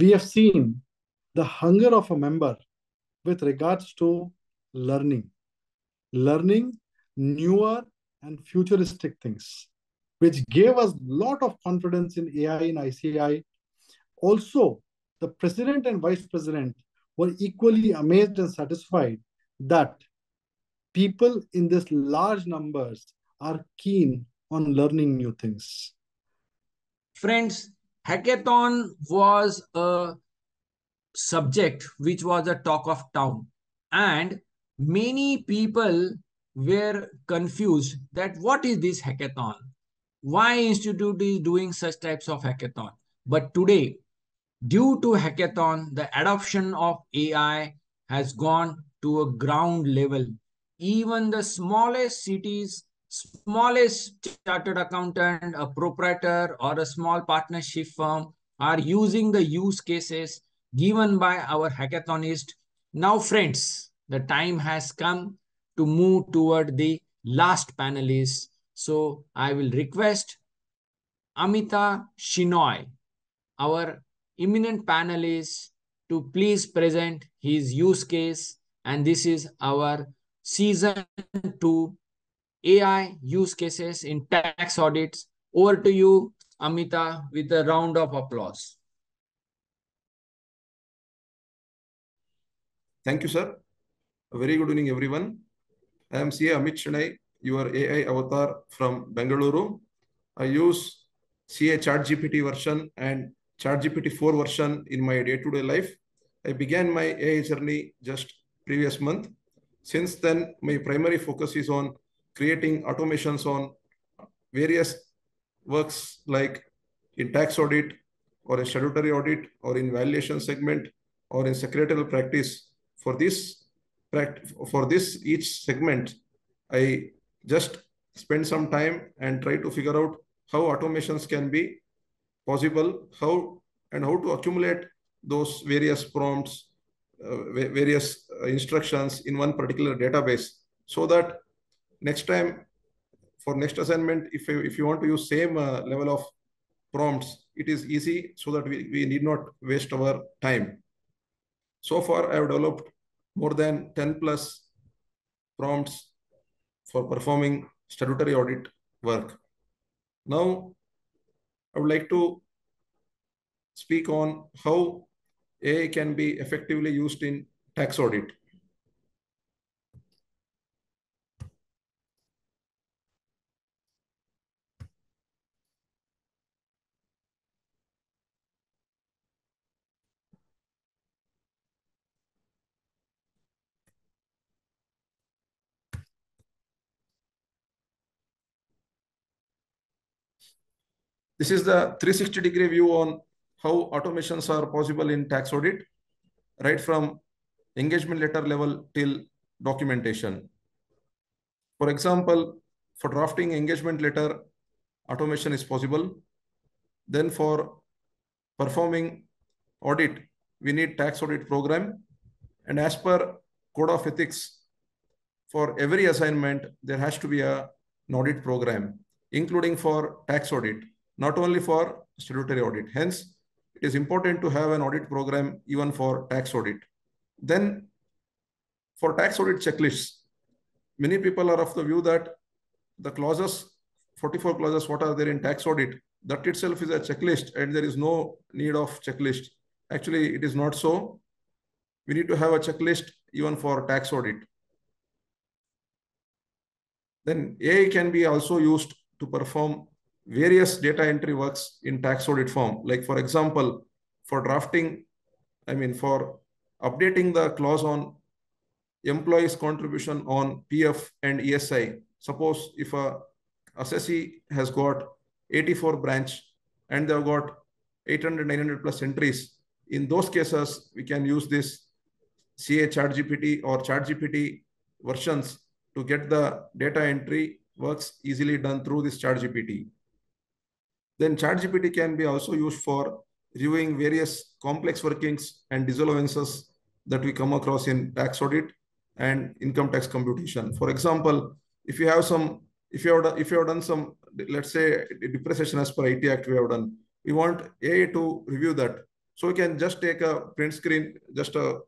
We have seen the hunger of a member with regards to learning, learning newer and futuristic things, which gave us a lot of confidence in AI and ICI. Also, the president and vice president were equally amazed and satisfied that people in this large numbers are keen on learning new things. Friends, hackathon was a subject which was a talk of town. And many people were confused that what is this hackathon? Why institute is doing such types of hackathon? But today due to hackathon the adoption of ai has gone to a ground level. Even the smallest cities smallest chartered accountant a proprietor or a small partnership firm are using the use cases given by our hackathonist now friends the time has come to move toward the last panelist. So I will request Amith Shenoy, our eminent panelist, to please present his use case. And this is our season two AI use cases in tax audits. Over to you, Amith, with a round of applause. Thank you, sir. A very good evening, everyone. I am CA Amith Shenoy, your AI avatar from Bengaluru. I use CA ChatGPT version and ChatGPT 4 version in my day-to-day life. I began my AI journey just previous month. Since then, my primary focus is on creating automations on various works like in tax audit or in statutory audit or in valuation segment or in secretarial practice. For this for this each segment, I just spend some time and try to figure out how automations can be possible, how and how to accumulate those various prompts, uh, various uh, instructions in one particular database, so that next time for next assignment, if you, if you want to use same uh, level of prompts, it is easy so that we, we need not waste our time. So far, I have developed more than 10 plus prompts for performing statutory audit work. Now, I would like to speak on how AI can be effectively used in tax audit. This is the 360 degree view on how automations are possible in tax audit, right from engagement letter level till documentation. For example, for drafting engagement letter, automation is possible. Then for performing audit, we need tax audit program. And as per code of ethics, for every assignment, there has to be a, audit program, including for tax audit not only for statutory audit. Hence, it is important to have an audit program even for tax audit. Then for tax audit checklists, many people are of the view that the clauses, 44 clauses, what are there in tax audit, that itself is a checklist and there is no need of checklist. Actually, it is not so. We need to have a checklist even for tax audit. Then AI can be also used to perform various data entry works in tax audit form. Like for example, for drafting, I mean, for updating the clause on employees contribution on PF and ESI. Suppose if a assessee has got 84 branch and they've got 800, 900 plus entries. In those cases, we can use this CA ChatGPT or ChatGPT versions to get the data entry works easily done through this ChatGPT. Then ChatGPT can be also used for reviewing various complex workings and disallowances that we come across in tax audit and income tax computation. For example, if you have some, if you have, if you have done some, let's say depreciation as per IT Act we have done, we want AI to review that So we can just take a print screen, just a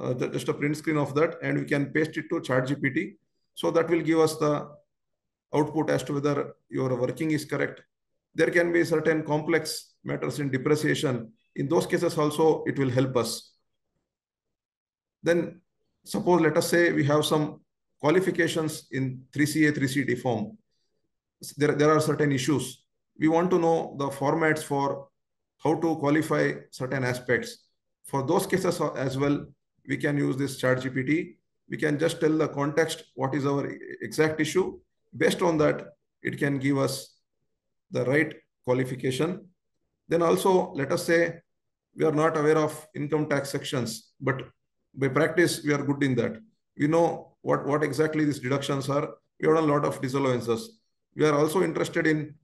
uh, just a print screen of that, and we can paste it to ChatGPT. So that will give us the output as to whether your working is correct. There can be certain complex matters in depreciation. In those cases also, it will help us. Then suppose, let us say we have some qualifications in 3CA, 3CD form. There, there are certain issues. We want to know the formats for how to qualify certain aspects. For those cases as well, we can use this chat GPT. We can just tell the context, what is our exact issue. Based on that, it can give us the right qualification. Then also, let us say we are not aware of income tax sections, but by practice, we are good in that. We know what, what exactly these deductions are. We have done a lot of disallowances. We are also interested in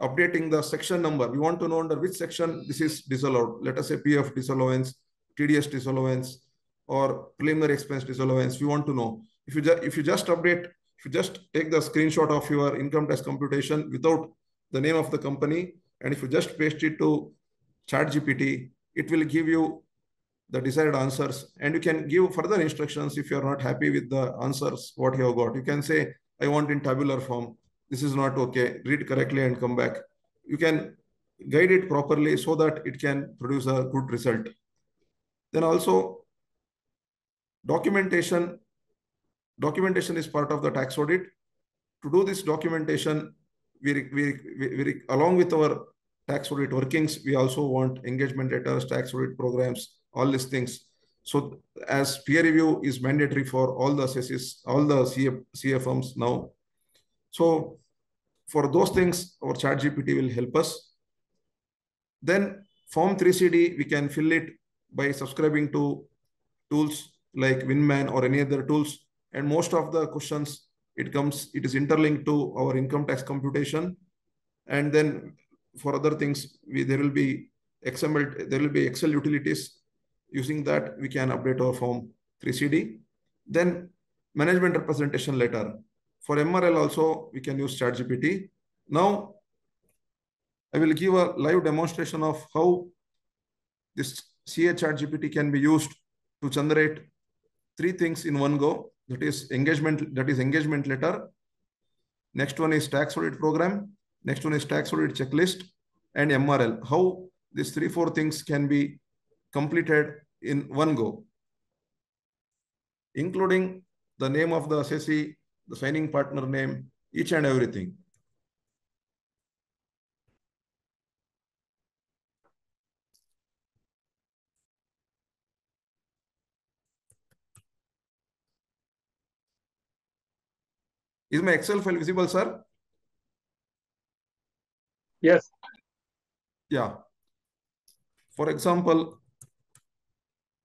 updating the section number. We want to know under which section this is disallowed. Let us say PF disallowance, TDS disallowance, or preliminary expense disallowance. We want to know. If you, if you just update, if you just take the screenshot of your income tax computation without the name of the company, and if you just paste it to ChatGPT, it will give you the desired answers. And you can give further instructions if you're not happy with the answers what you have got. You can say i want in tabular form. This is not okay. Read correctly and come back. You can guide it properly so that it can produce a good result. Then also documentation. Documentation is part of the tax audit. To do this documentation we, we, we, we along with our tax audit workings we also want engagement letters tax audit programs all these things. So as peer review is mandatory for all the assesses, all the CA, CA firms now. So for those things, our chat GPT will help us. Then form 3CD, we can fill it by subscribing to tools like Winman or any other tools. And most of the questions, it comes, it is interlinked to our income tax computation. And then for other things, we, there will be XML, there will be Excel utilities Using that, we can update our form 3CD. Then management representation letter. For MRL also, we can use ChatGPT. Now, I will give a live demonstration of how this CA ChatGPT can be used to generate three things in one go. That is engagement, that is engagement letter. Next one is tax audit program. Next one is tax audit checklist and MRL. How these three, four things can be completed in one go, including the name of the assessee, the signing partner name, each and everything. Is my Excel file visible, sir? Yes. Yeah. For example,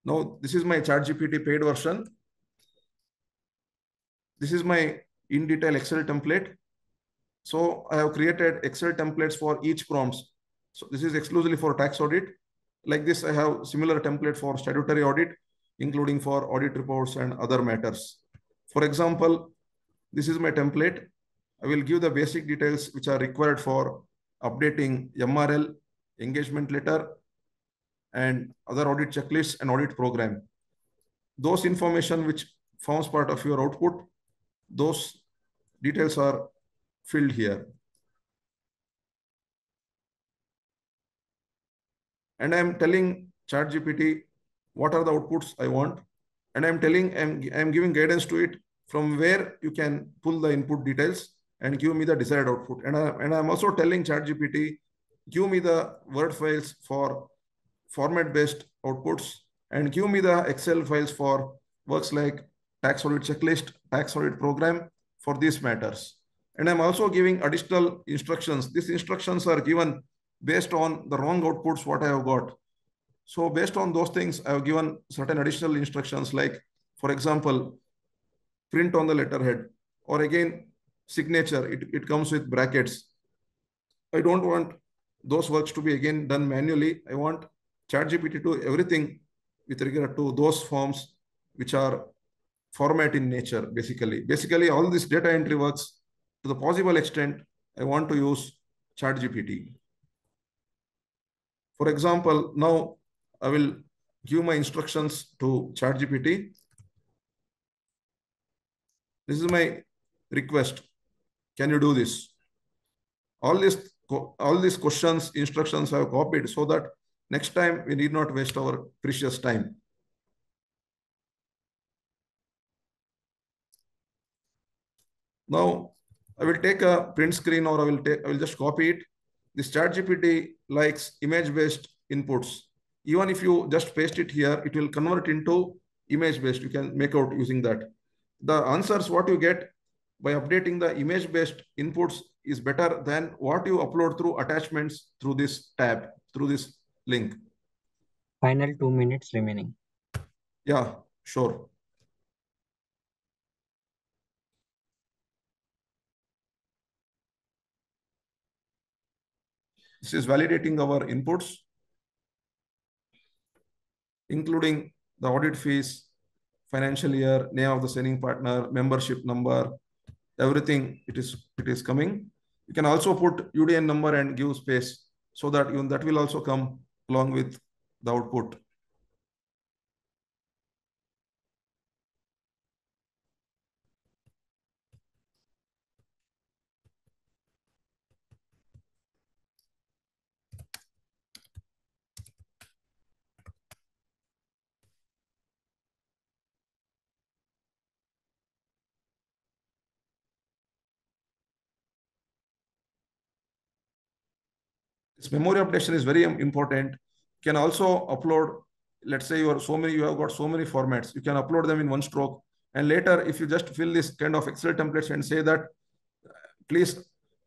now, this is my ChatGPT paid version. This is my in detail Excel template. So I have created Excel templates for each prompts. So this is exclusively for tax audit. Like this, I have similar template for statutory audit, including for audit reports and other matters. For example, this is my template. I will give the basic details which are required for updating MRL, engagement letter, and other audit checklists and audit program. Those information which forms part of your output, those details are filled here. And I'm telling ChatGPT what are the outputs I want. And I'm telling, I'm, I'm giving guidance to it from where you can pull the input details and give me the desired output. And, I, and I'm also telling ChatGPT, give me the word files for format-based outputs and give me the Excel files for works like tax audit checklist, tax audit program for these matters. And I'm also giving additional instructions. These instructions are given based on the wrong outputs, what I have got. So based on those things, I have given certain additional instructions like, for example, print on the letterhead, or again, signature, it, it comes with brackets. I don't want those works to be again done manually. I want ChatGPT to everything with regard to those forms which are format in nature, basically. Basically, all these data entry works to the possible extent I want to use ChatGPT. For example, now I will give my instructions to ChatGPT. This is my request. Can you do this? All this, all these questions, instructions I have copied so that next time we need not waste our precious time. Now I will take a print screen or I will take, I will just copy it. This ChatGPT likes image-based inputs. Even if you just paste it here, it will convert into image-based. You can make out using that. The answers what you get by updating the image-based inputs is better than what you upload through attachments through this tab, through this link. Final two minutes remaining. Yeah, sure. This is validating our inputs, including the audit fees, financial year, name of the signing partner, membership number, everything it is it is coming. You can also put UDIN number and give space so that even that will also come along with the output. This memory updation is very important. You can also upload, let's say you are so many, you have got so many formats. You can upload them in one stroke. And later, if you just fill this kind of Excel templates and say that, please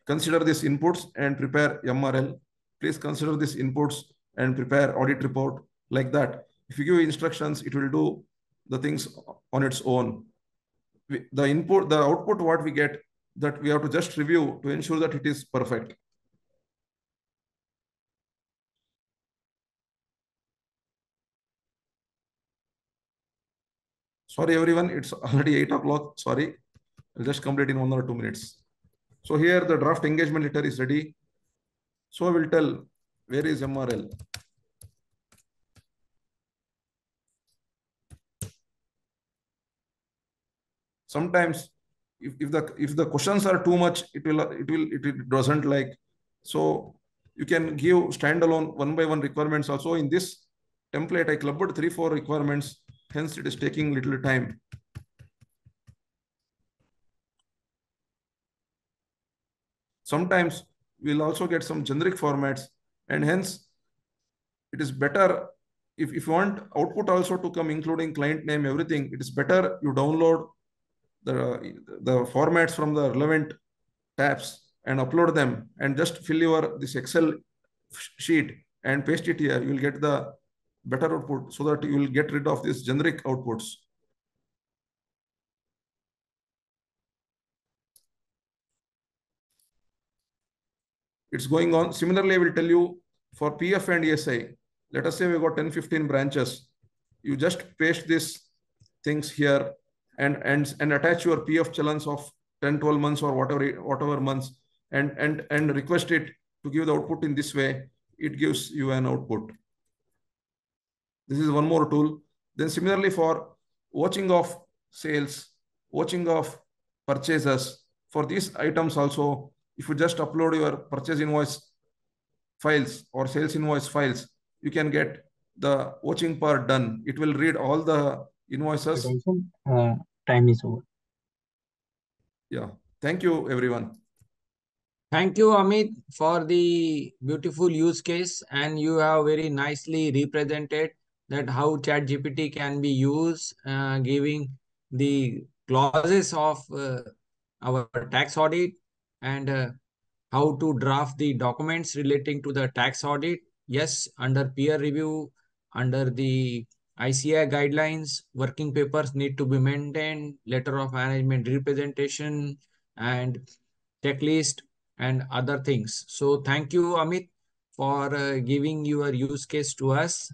consider these inputs and prepare MRL. Please consider these inputs and prepare audit report like that. If you give instructions, it will do the things on its own. The input, the output, what we get, that we have to just review to ensure that it is perfect. Sorry, everyone, it's already 8 o'clock. Sorry, I'll just complete in one or two minutes. So here the draft engagement letter is ready. So I will tell where is MRL. Sometimes if, if the if the questions are too much, it will it will it, it doesn't like. So you can give standalone one by one requirements also in this template. I clubbed three, four requirements Hence, it is taking little time. Sometimes we'll also get some generic formats and hence it is better if, if you want output also to come including client name, everything, it is better you download the, the formats from the relevant tabs and upload them and just fill your this Excel sheet and paste it here. You will get the better output so that you will get rid of these generic outputs. It's going on. Similarly, I will tell you for PF and ESI, let us say we got 10, 15 branches. You just paste these things here and, and, and attach your PF challan of 10, 12 months or whatever, whatever months and, and, and request it to give the output in this way. It gives you an output. This is one more tool. Then similarly for vouching of sales, vouching of purchases, for these items also, if you just upload your purchase invoice files or sales invoice files, you can get the vouching part done. It will read all the invoices. Uh, time is over. Yeah. Thank you, everyone. Thank you, Amith, for the beautiful use case. And you have very nicely represented that how chat gpt can be used uh, giving the clauses of uh, our tax audit and uh, how to draft the documents relating to the tax audit. Yes under peer review under the ICAI guidelines working papers need to be maintained letter of management representation and checklist and other things. So thank you Amith for uh, giving your use case to us